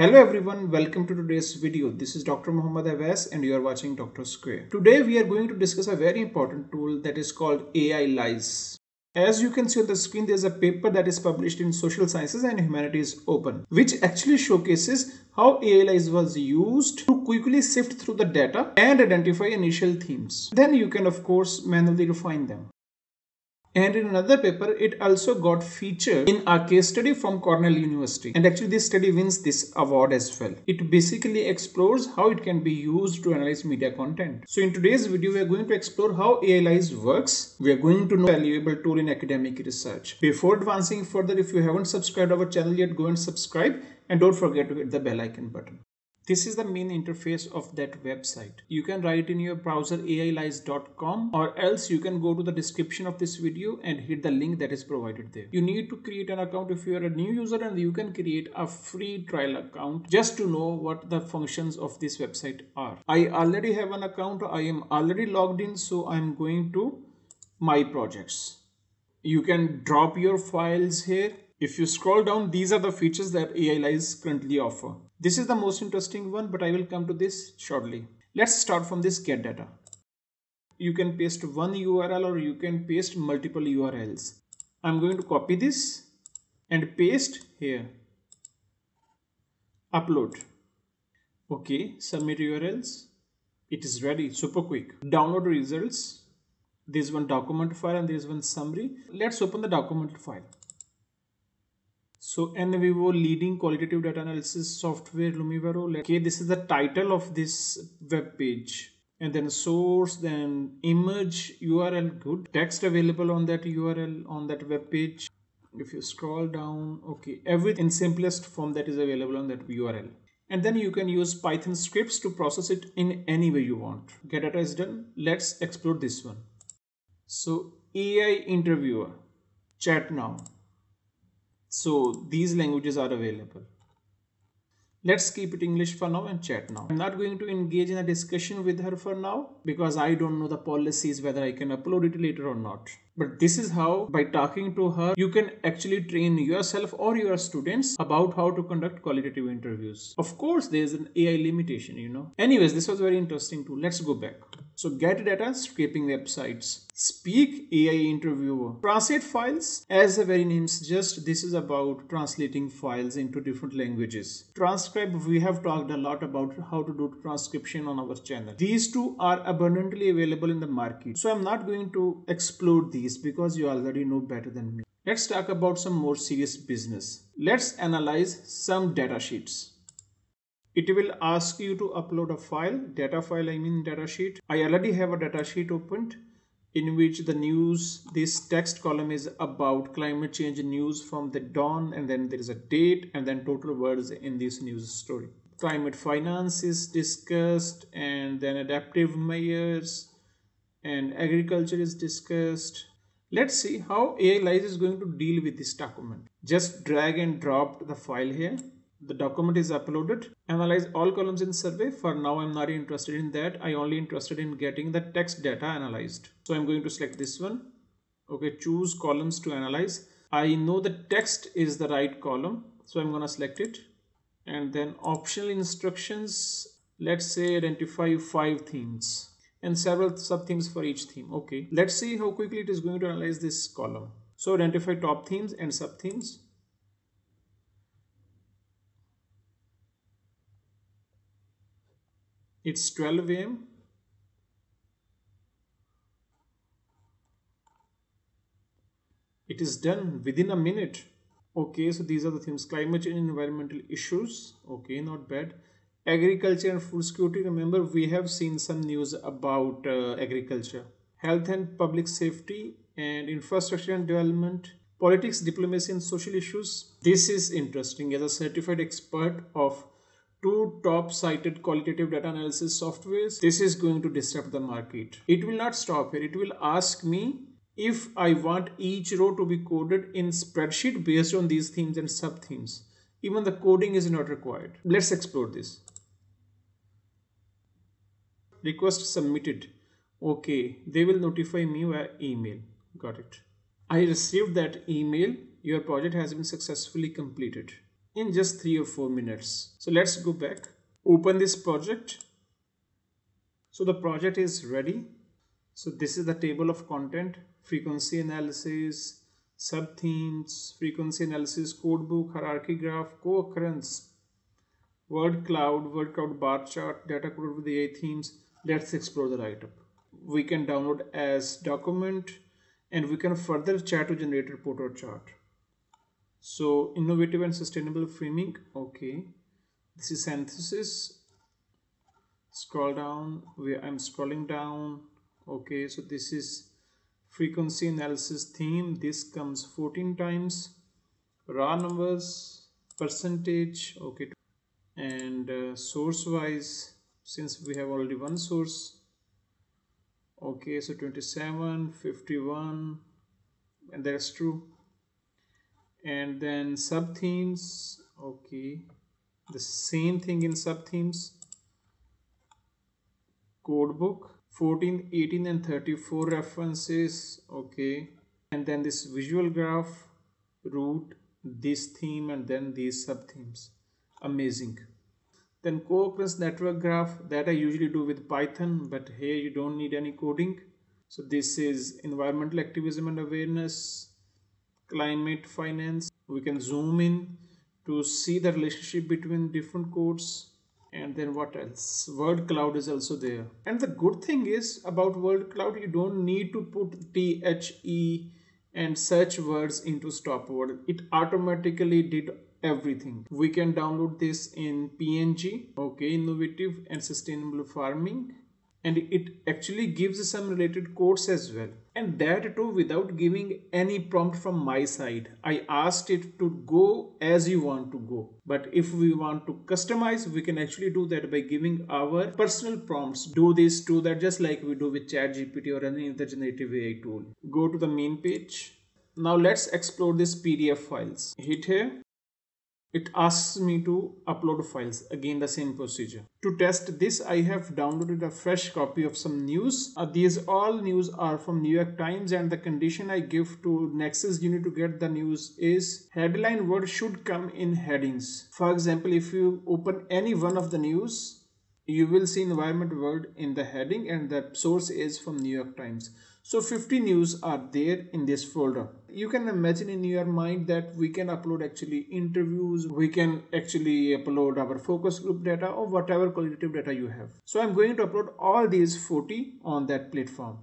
Hello everyone, welcome to today's video. This is Dr. Muhammad Awais and you are watching Dr. Square. Today we are going to discuss a very important tool that is called AILYZE. As you can see on the screen, there's a paper that is published in Social Sciences and Humanities Open, which actually showcases how AILYZE was used to quickly sift through the data and identify initial themes. Then you can of course manually refine them. And in another paper, it also got featured in a case study from Cornell University. And actually this study wins this award as well. It basically explores how it can be used to analyze media content. So in today's video, we are going to explore how AILYZE works. We are going to know a valuable tool in academic research. Before advancing further, if you haven't subscribed our channel yet, go and subscribe and don't forget to hit the bell icon button. This is the main interface of that website. You can write in your browser ailyze.com or else you can go to the description of this video and hit the link that is provided there. You need to create an account if you are a new user and you can create a free trial account just to know what the functions of this website are. I already have an account. I am already logged in so I'm going to my projects. You can drop your files here if you scroll down, these are the features that AILYZE currently offer. This is the most interesting one, but I will come to this shortly. Let's start from this get data. You can paste one URL or you can paste multiple URLs. I'm going to copy this and paste here. Upload. Okay, submit URLs. It is ready, super quick. Download results. There's one document file and there's one summary. Let's open the document file. So NVivo leading qualitative data analysis software Lumivero. Okay, this is the title of this web page. And then source, then image URL, good. Text available on that URL on that web page. If you scroll down, okay, everything in simplest form that is available on that URL. And then you can use Python scripts to process it in any way you want. Get data is done. Let's explore this one. So AI interviewer, chat now. So these languages are available. Let's keep it English for now and chat now. I'm not going to engage in a discussion with her for now because I don't know the policies whether I can upload it later or not. But this is how by talking to her you can actually train yourself or your students about how to conduct qualitative interviews. Of course there's an AI limitation you know. Anyways this was very interesting too. Let's go back. So get data scraping websites. Speak AI interviewer. Translate files as the very name suggests this is about translating files into different languages. Transcribe we have talked a lot about how to do transcription on our channel. These two are abundantly available in the market. So I'm not going to explode these because you already know better than me. Let's talk about some more serious business. Let's analyze some data sheets. It will ask you to upload a file, data file I mean data sheet. I already have a data sheet opened in which the news, this text column is about climate change news from the dawn and then there is a date and then total words in this news story. Climate finance is discussed and then adaptive measures and agriculture is discussed Let's see how AI is going to deal with this document. Just drag and drop the file here. The document is uploaded. Analyze all columns in survey. For now, I'm not interested in that. I only interested in getting the text data analyzed. So I'm going to select this one. Okay, choose columns to analyze. I know the text is the right column. So I'm going to select it. And then optional instructions. Let's say identify five themes and several sub-themes for each theme. Okay, let's see how quickly it is going to analyze this column. So identify top themes and sub-themes. It's 12 a.m. It is done within a minute. Okay, so these are the themes. Climate change environmental issues. Okay, not bad agriculture and food security remember we have seen some news about uh, agriculture health and public safety and infrastructure and development politics diplomacy and social issues this is interesting as a certified expert of two top cited qualitative data analysis softwares this is going to disrupt the market. It will not stop here. It will ask me if i want each row to be coded in spreadsheet based on these themes and sub themes even the coding is not required. Let's explore this. Request submitted. Okay they will notify me via email. Got it. I received that email. Your project has been successfully completed in just three or four minutes. So let's go back, open this project. So the project is ready. So this is the table of content, frequency analysis, sub-themes, frequency analysis, codebook, hierarchy graph, co-occurrence, word cloud, word cloud bar chart, data coded with the AI themes. Let's explore the write-up. We can download as document and we can further chat to generate report or chart so innovative and sustainable framing okay. This is synthesis. Scroll down where i'm scrolling down okay. So this is frequency analysis theme. This comes 14 times. Raw numbers percentage okay. And uh, source wise since we have already one source okay. So 27 51 and that's true and then sub themes okay the same thing in sub themes code book 14 18 and 34 references okay and then this visual graph root this theme and then these sub themes amazing. Then co-occurrence network graph that I usually do with Python but here you don't need any coding. So this is environmental activism and awareness climate finance. We can zoom in to see the relationship between different codes and then what else. Word cloud is also there. And the good thing is about word cloud you don't need to put the and search words into stop word it automatically did everything. We can download this in png okay innovative and sustainable farming and it actually gives some related codes as well. And that too without giving any prompt from my side. I asked it to go as you want to go. But if we want to customize we can actually do that by giving our personal prompts. Do this do that just like we do with chat gpt or any other generative ai tool. Go to the main page. Now let's explore this pdf files. Hit here it asks me to upload files. Again the same procedure. To test this i have downloaded a fresh copy of some news. Uh, these all news are from new york times and the condition i give to Nexis Uni to get the news is headline word should come in headings. For example if you open any one of the news you will see environment word in the heading and the source is from new york times so 50 news are there in this folder. You can imagine in your mind that we can upload actually interviews, we can actually upload our focus group data or whatever qualitative data you have. So I'm going to upload all these 40 on that platform.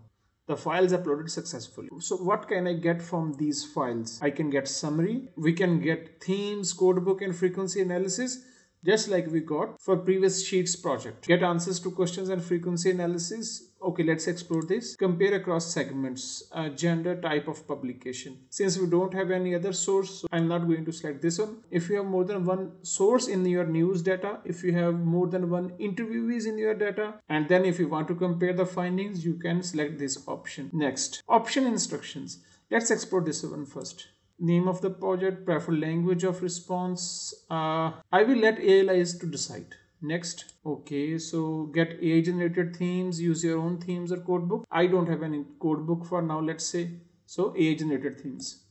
The files uploaded successfully. So what can I get from these files? I can get summary, we can get themes, codebook and frequency analysis just like we got for previous sheets project. Get answers to questions and frequency analysis. Okay let's explore this. Compare across segments uh, gender type of publication. Since we don't have any other source so i'm not going to select this one if you have more than one source in your news data if you have more than one interviewees in your data and then if you want to compare the findings you can select this option. Next option instructions. Let's explore this one first name of the project preferred language of response uh, i will let AIs to decide. Next. Okay so get ai generated themes use your own themes or codebook i don't have any codebook for now let's say. So ai generated themes.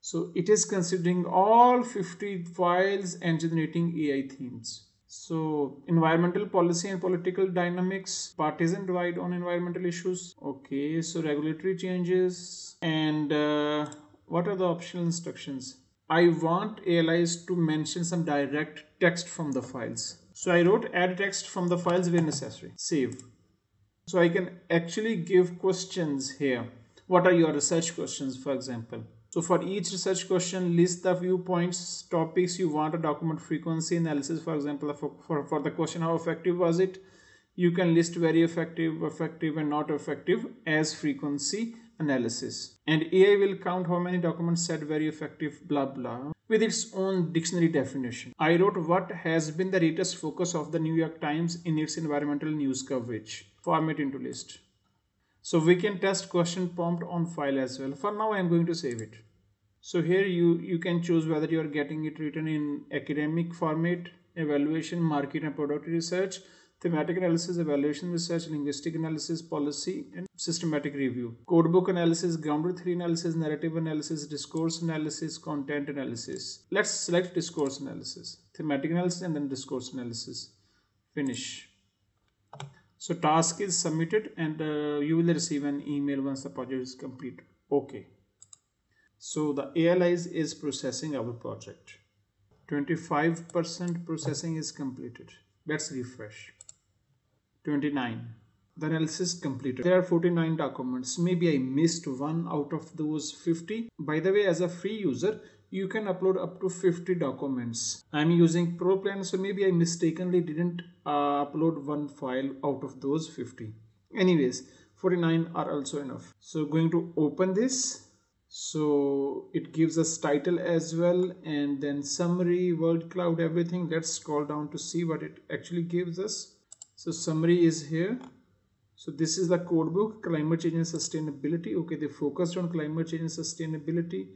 So it is considering all 50 files and generating ai themes. So environmental policy and political dynamics partisan divide on environmental issues. Okay so regulatory changes and uh, what are the optional instructions i want AILYZE to mention some direct text from the files so I wrote add text from the files where necessary. Save. So I can actually give questions here. What are your research questions, for example? So for each research question, list the viewpoints, topics you want a document frequency analysis. For example, for, for, for the question, how effective was it? You can list very effective, effective and not effective as frequency analysis. And AI will count how many documents said very effective, blah, blah with its own dictionary definition. I wrote what has been the latest focus of the New York Times in its environmental news coverage. Format into list. So we can test question prompt on file as well. For now, I'm going to save it. So here you, you can choose whether you're getting it written in academic format, evaluation, market and product research, thematic analysis, evaluation research, linguistic analysis, policy, and systematic review. Codebook analysis, grounded theory analysis, narrative analysis, discourse analysis, content analysis. Let's select discourse analysis, thematic analysis, and then discourse analysis. Finish. So task is submitted and uh, you will receive an email once the project is complete. Okay. So the AILYZE is processing our project. 25% processing is completed. Let's refresh. 29. The analysis completed. There are 49 documents. Maybe I missed one out of those 50. By the way, as a free user, you can upload up to 50 documents. I'm using Pro Plan, so maybe I mistakenly didn't uh, upload one file out of those 50. Anyways, 49 are also enough. So going to open this so it gives us title as well and then summary word cloud everything let's scroll down to see what it actually gives us so summary is here so this is the code book climate change and sustainability okay they focused on climate change and sustainability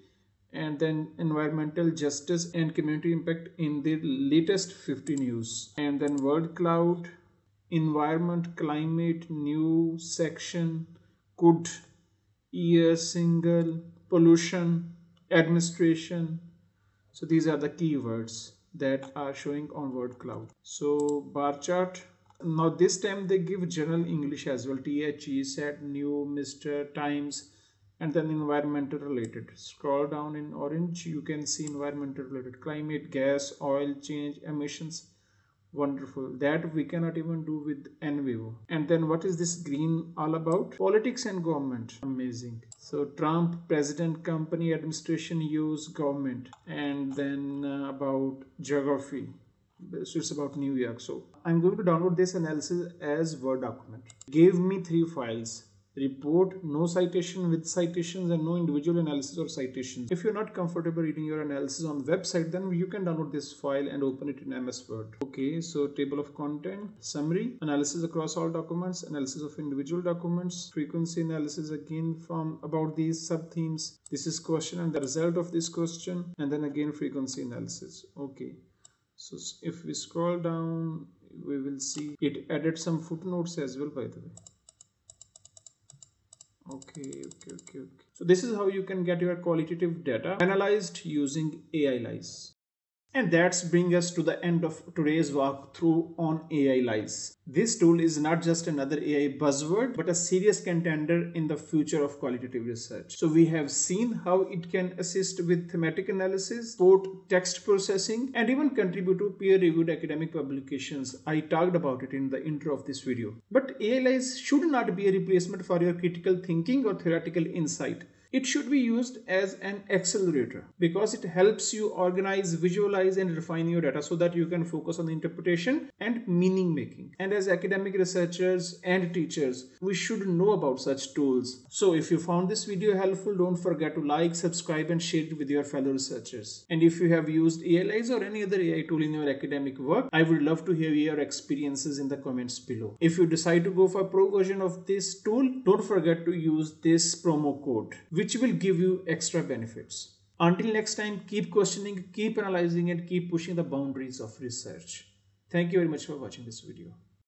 and then environmental justice and community impact in the latest 50 news and then word cloud environment climate new section could year single pollution, administration. So these are the keywords that are showing on word cloud. So bar chart. Now this time they give general English as well. THE, set, new, Mr, times, and then environmental related. Scroll down in orange, you can see environmental related. Climate, gas, oil change, emissions. Wonderful. That we cannot even do with NVivo and then what is this green all about? Politics and government. Amazing. So Trump president company administration use government. And then uh, about geography so it's about New York. So I'm going to download this analysis as word document. Gave me three files. Report no citation with citations and no individual analysis or citations. If you're not comfortable reading your analysis on the website then you can download this file and open it in ms word. Okay so table of content summary analysis across all documents analysis of individual documents frequency analysis again from about these sub themes this is question and the result of this question and then again frequency analysis. Okay so if we scroll down we will see it added some footnotes as well by the way. Okay okay okay okay. So this is how you can get your qualitative data analyzed using AILYZE and that's bring us to the end of today's walkthrough on AILYZE. This tool is not just another AI buzzword, but a serious contender in the future of qualitative research. So we have seen how it can assist with thematic analysis, support text processing, and even contribute to peer-reviewed academic publications. I talked about it in the intro of this video. But AILYZE should not be a replacement for your critical thinking or theoretical insight. It should be used as an accelerator because it helps you organize, visualize and refine your data so that you can focus on the interpretation and meaning making. And as academic researchers and teachers, we should know about such tools. So if you found this video helpful, don't forget to like, subscribe and share it with your fellow researchers. And if you have used AILYZE or any other AI tool in your academic work, I would love to hear your experiences in the comments below. If you decide to go for pro version of this tool, don't forget to use this promo code which will give you extra benefits. Until next time, keep questioning, keep analyzing and keep pushing the boundaries of research. Thank you very much for watching this video.